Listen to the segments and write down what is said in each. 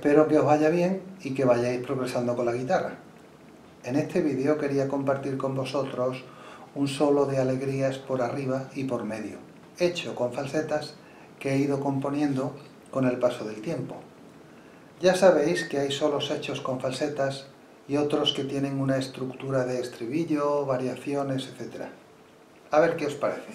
Espero que os vaya bien y que vayáis progresando con la guitarra. En este vídeo quería compartir con vosotros un solo de alegrías por arriba y por medio, hecho con falsetas que he ido componiendo con el paso del tiempo. Ya sabéis que hay solos hechos con falsetas y otros que tienen una estructura de estribillo, variaciones, etc. A ver qué os parece.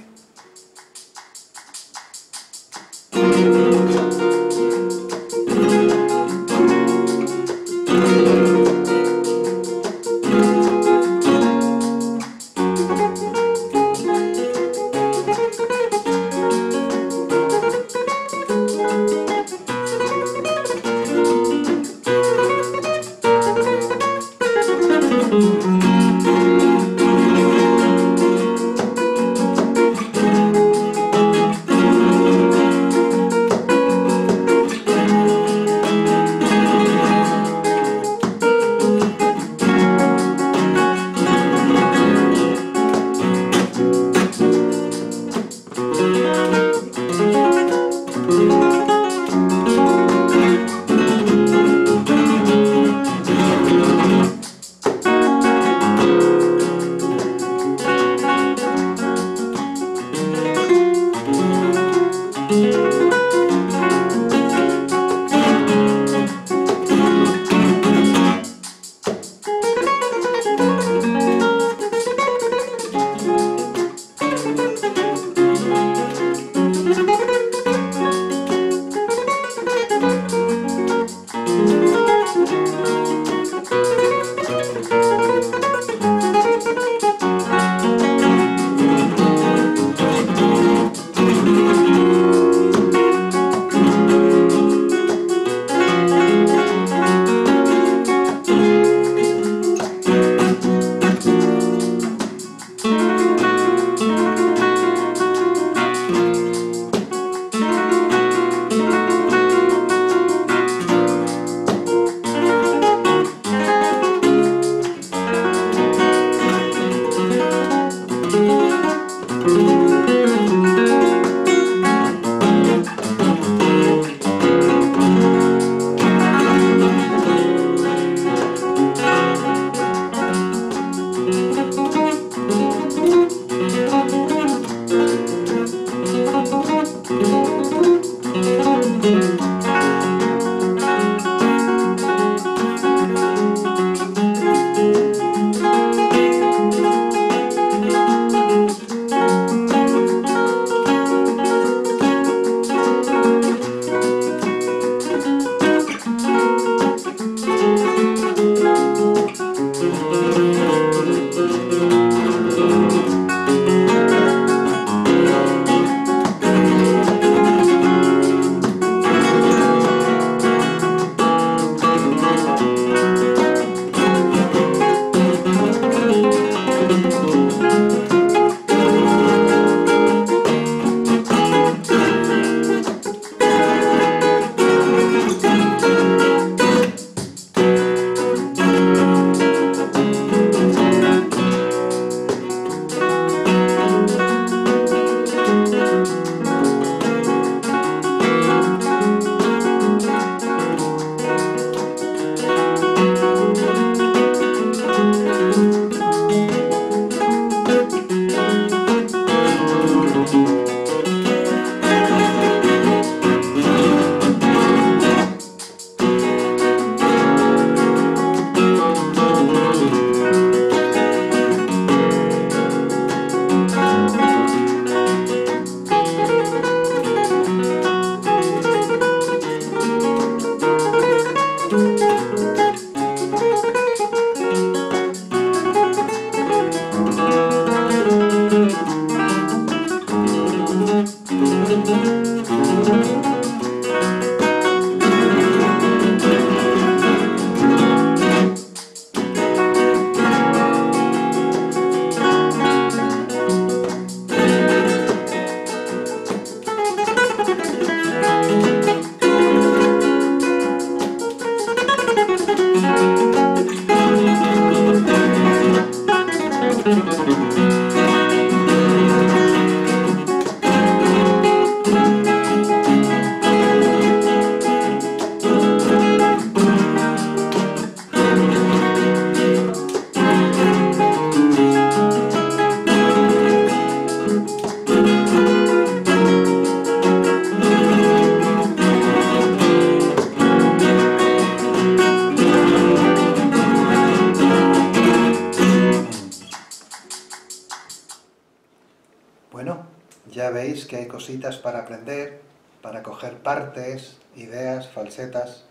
que hay cositas para aprender, para coger partes, ideas, falsetas.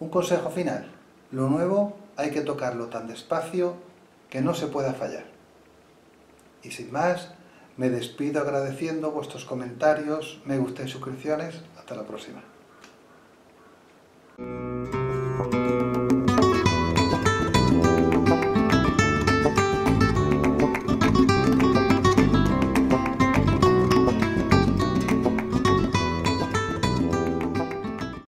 Un consejo final. Lo nuevo hay que tocarlo tan despacio que no se pueda fallar. Y sin más, me despido agradeciendo vuestros comentarios, me gusta y suscripciones. Hasta la próxima.